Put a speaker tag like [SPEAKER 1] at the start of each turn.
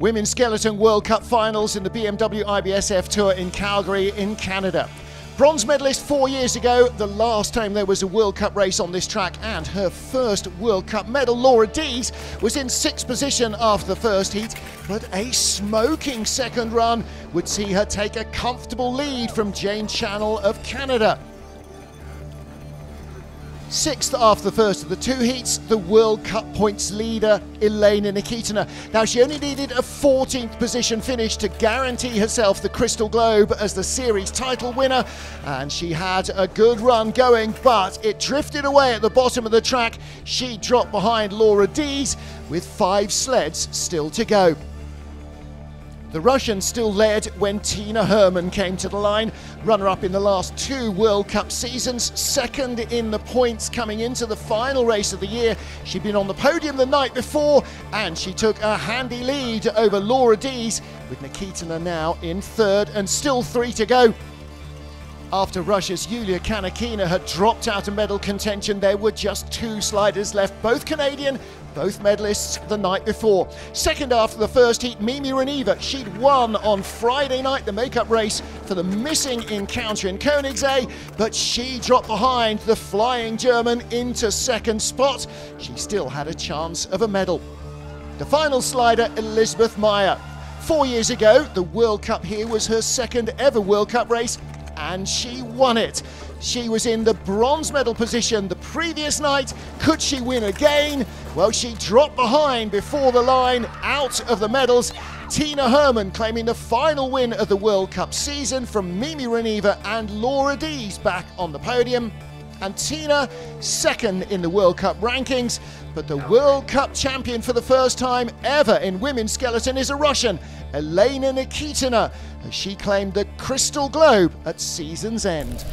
[SPEAKER 1] Women's Skeleton World Cup finals in the BMW IBSF Tour in Calgary, in Canada. Bronze medalist four years ago, the last time there was a World Cup race on this track, and her first World Cup medal, Laura Deas, was in sixth position after the first heat, but a smoking second run would see her take a comfortable lead from Jane Channell of Canada. Sixth after the first of the two heats, the World Cup points leader, Elena Nikitina. Now, she only needed a 14th position finish to guarantee herself the Crystal Globe as the series title winner, and she had a good run going, but it drifted away at the bottom of the track. She dropped behind Laura Deas with five sleds still to go. The Russians still led when Tina Hermann came to the line, runner up in the last two World Cup seasons, second in the points coming into the final race of the year. She'd been on the podium the night before and she took a handy lead over Laura Deas, with Nikitina now in third and still three to go. After Russia's Yulia Kanakina had dropped out of medal contention, there were just two sliders left, both Canadian, both medalists the night before. Second after the first heat, Mimi Rahneva. She'd won on Friday night the makeup race for the missing encounter in Koenigssee, eh? but she dropped behind the flying German into second spot. She still had a chance of a medal. The final slider, Elisabeth Maier. Four years ago, the World Cup here was her second ever World Cup race and she won it. She was in the bronze medal position the previous night. Could she win again? Well, she dropped behind before the line, out of the medals. Tina Hermann claiming the final win of the World Cup season from Mimi Rahneva and Laura Deas back on the podium. And Tina second in the World Cup rankings, but the World Cup champion for the first time ever in women's skeleton is a Russian, Elena Nikitina, as she claimed the Crystal Globe at season's end.